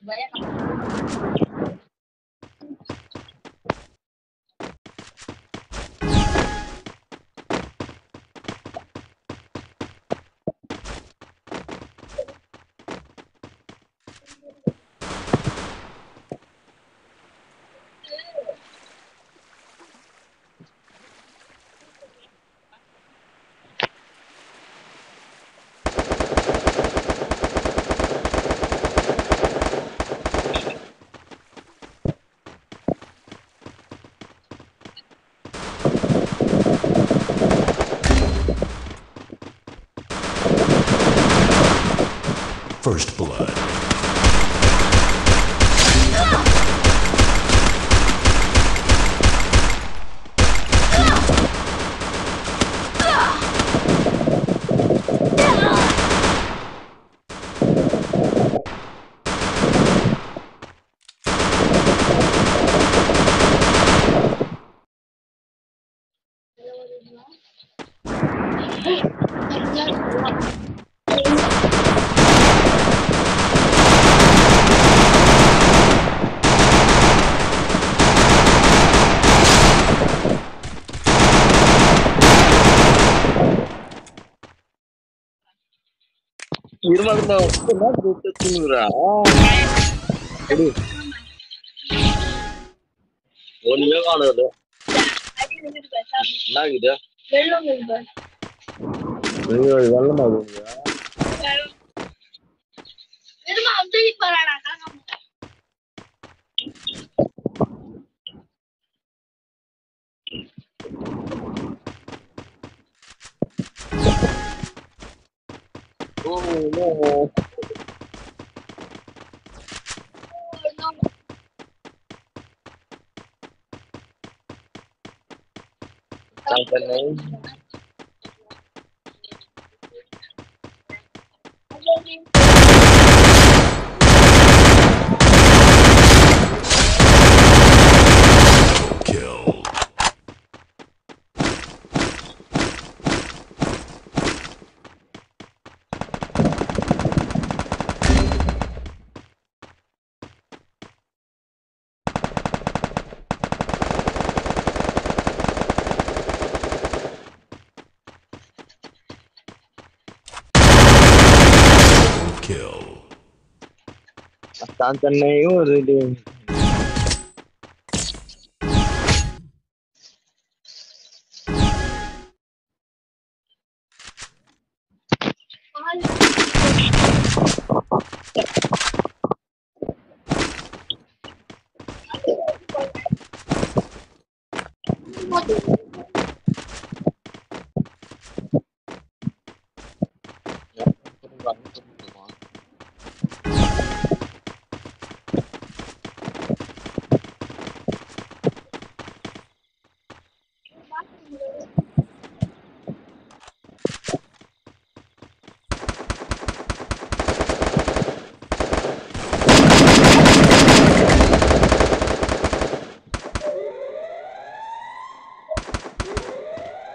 vậy First Blood. నిర్మలంగా వస్తున్నా గ్రూప్ తెచ్చిందిరా ஒண்ணுமே காணது. என்ன வெள்ளம் வெள்ளமா Tá também. kill. Tantan na yun, really.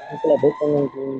Itulah baik pengungkung.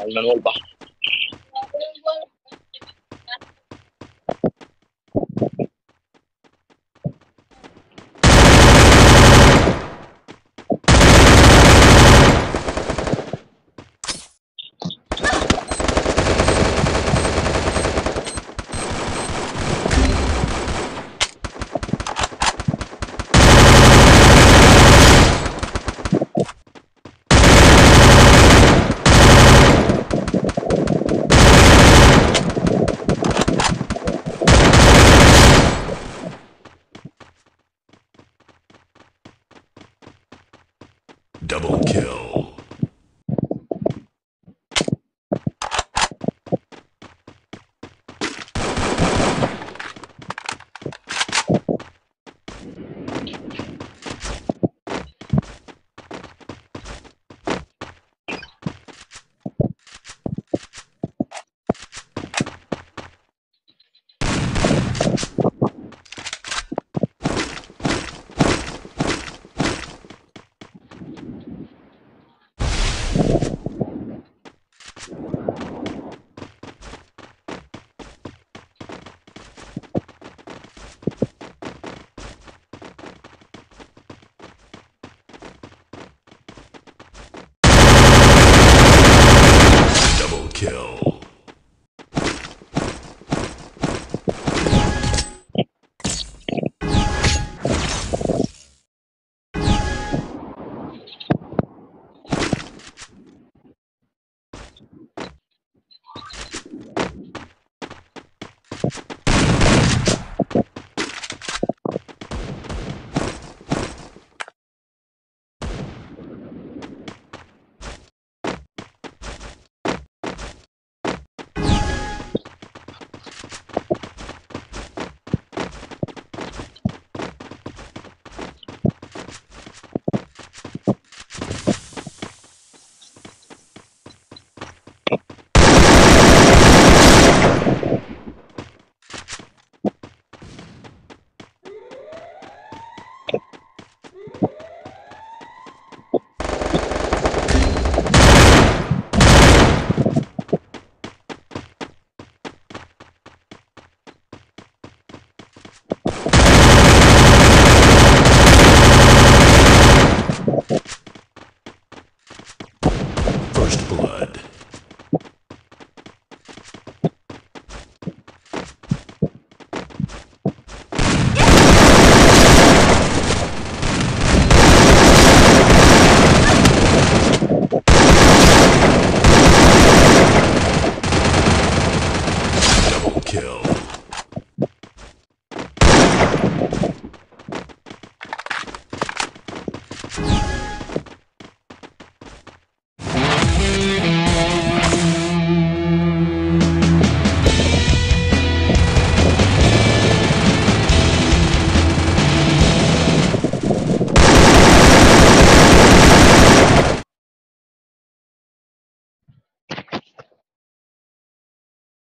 على المنوال البحر Double kill.